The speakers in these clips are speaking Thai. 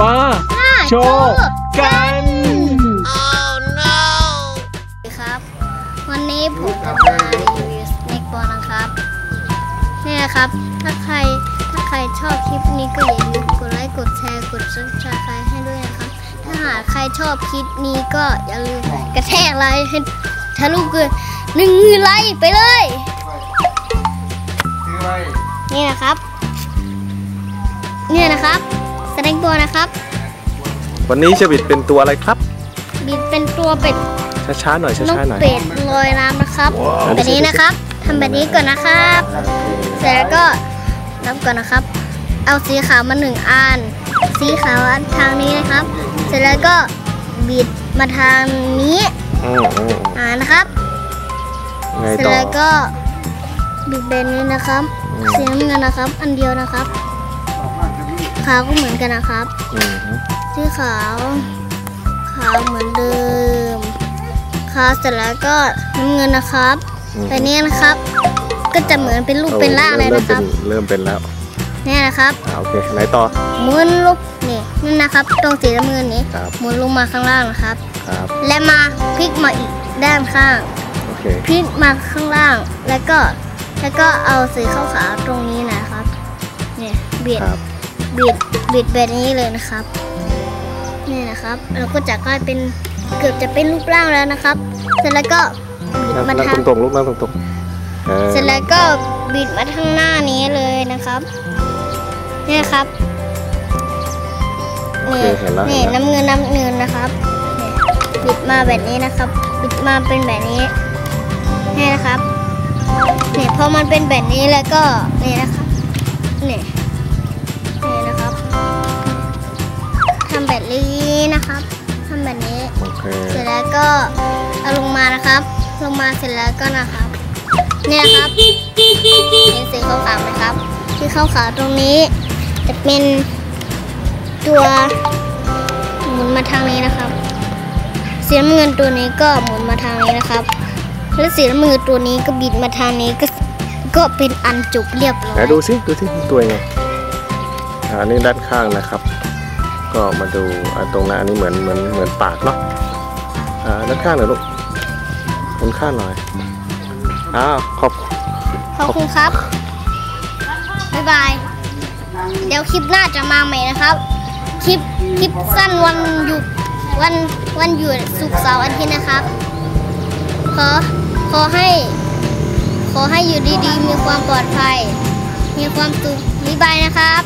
มาโชว์กันครับ วันนี้ผมจะมารีวิวสเน็กบอลนะครับนี่นะครับ ถ้าใครถ้าใครชอบคลิปนี้ก็อย่าลืมกดไลค์กดแชร์กด subscribe ให้ด้วยนะครับ ถ้าหากใครชอบคลิปนี้ก็อย่าลืมกระแทกไลค์ให้ทะลุเกินหนึ่งหมื่นไลค์ไปเลยซื้อไว้นี่นะครับเนี่ยนะครับ สเน็กบอลนะครับ วันนี้เชวิตเป็นตัวอะไรครับ บิดเป็นตัวเป็ดช้าๆหน่อยนกช้าๆหน่อย เป็ดลอยน้ำนะครับว้าว แบบนี้นะครับทำแบบนี้ก่อนนะครับเสร็จแล้วก็นับก่อนนะครับ เอาสีขาวมาหนึ่งอันสีขาวอันทางนี้นะครับ เสร็จแล้วก็บิดมาทางนี้อืมอืมอ่านะครับไงเสร็จต่อ แล้วก็บิดแบบนี้นะครับอืม สีน้ำเงินนะครับ อันเดียวนะครับ ขาวก็เหมือนกันนะครับอืมสีขาว ขาวเหมือนเดิม ขาวเสร็จแล้วก็น้ำเงินนะครับอืมแบบนี้นะครับ ก็จะเหมือนเป็นรูปเป็นร่างเลยนะครับ เริ่มเป็นเริ่มเป็นแล้วเนี่ยนะครับอ่าโอเคไหนต่อหมุนลูกนี่นี่นะครับตรงสีน้ำเงินนี้ครับหมุนลงมาข้างล่างนะครับครับ และมาพลิกมาอีกด้านข้างโอเคพลิกมาข้างล่างแล้วก็แล้วก็เอาสีขาวๆตรงนี้นะครับ เนี่ยบิดครั บบิดบิดแบบนี้เลยนะครับ นี่นะครับ เราก็จะกลายเป็นเกือบจะเป็นรูปร่างแล้วนะครับ เสร็จแล้วก็บิดนั่งมานั่งทางตรงๆลูกนั่งตรงๆเออเสร็จแล้วก็บิดมาทางหน้านี้เลยนะครับเนี่ยครับโอเคนี่เห็นแล้วนี่เห็นแล้วน้ำเงินน้ำเงินนะครับนี่บิดมาแบบนี้นะครับบิดมาเป็นแบบนี้นี่นะครับนี่พอมันเป็นแบบนี้แล้วก็นี่นะครับ แล้วก็เอาลงมานะครับ ลงมาเสร็จแล้วก็นะครับ เนี่ยครับเห็นสีขาวๆไหมครับ ที่ขาวๆตรงนี้ จะเป็นตัวหมุนมาทางนี้นะครับ สีน้ำเงินตัวนี้ก็หมุนมาทางนี้นะครับและสีน้ำเงินตัวนี้ก็บิดมาทางนี้ก็ก็เป็นอันจบเรียบร้อไหนยดูสิดูสิตัวยังไงอันนี้ด้านข้างนะครับ ก็มาดูตรงนั้นอันนี้เหมือนเหมือนเหมือนปากเนาะ อ่าด้านข้างหน่อยลูกหมุนข้างหน่อยอ้าวขอบขอบคุณครับ บ๊ายบาย เดี๋ยวคลิปหน้าจะมาใหม่นะครับ คลิปคลิปสั้นวันหยุดวันวันหยุดศุกเสาร์อาทิตย์นะครับ ขอขอให้ ขอให้อยู่ดีๆ มีความปลอดภัย มีความสุขบ๊ายบายนะครับ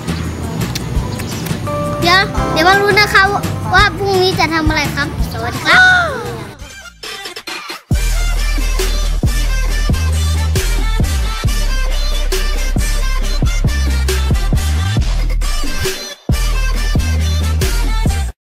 เดี๋ยวเดี๋ยวมารู้นะครับว่าพรุ่งนี้จะทำอะไรครับ 小。